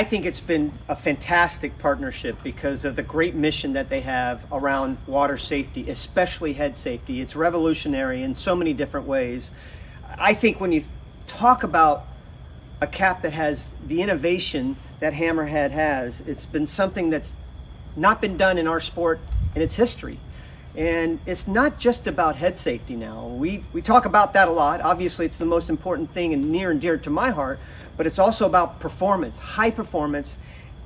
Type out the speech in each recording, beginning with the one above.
I think it's been a fantastic partnership because of the great mission that they have around water safety, especially head safety. It's revolutionary in so many different ways. I think when you talk about a cap that has the innovation that Hammerhead has, it's been something that's not been done in our sport in its history. And it's not just about head safety now. We, we talk about that a lot. Obviously, it's the most important thing and near and dear to my heart, but it's also about performance, high performance,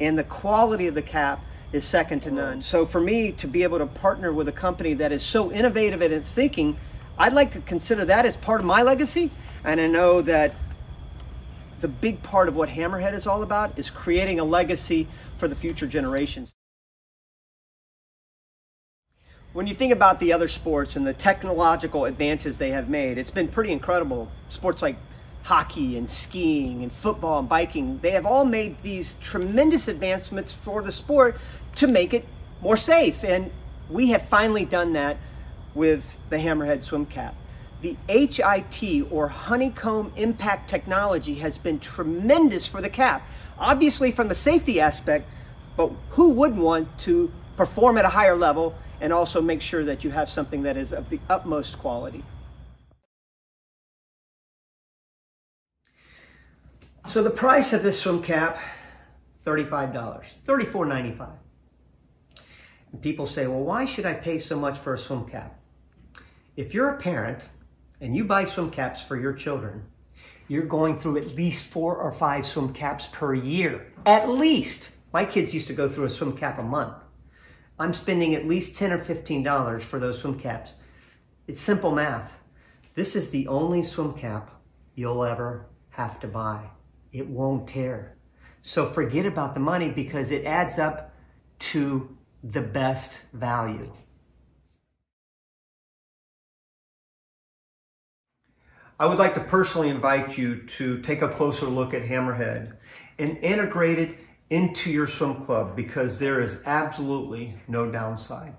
and the quality of the cap is second to none. So for me to be able to partner with a company that is so innovative in its thinking, I'd like to consider that as part of my legacy. And I know that the big part of what Hammerhead is all about is creating a legacy for the future generations. When you think about the other sports and the technological advances they have made, it's been pretty incredible. Sports like hockey and skiing and football and biking, they have all made these tremendous advancements for the sport to make it more safe. And we have finally done that with the Hammerhead swim cap. The HIT or honeycomb impact technology has been tremendous for the cap. Obviously from the safety aspect, but who wouldn't want to perform at a higher level and also make sure that you have something that is of the utmost quality. So the price of this swim cap, $35, $34.95. And people say, well, why should I pay so much for a swim cap? If you're a parent and you buy swim caps for your children, you're going through at least four or five swim caps per year. At least. My kids used to go through a swim cap a month. I'm spending at least 10 or $15 for those swim caps. It's simple math. This is the only swim cap you'll ever have to buy. It won't tear. So forget about the money because it adds up to the best value. I would like to personally invite you to take a closer look at Hammerhead an integrate it into your swim club because there is absolutely no downside.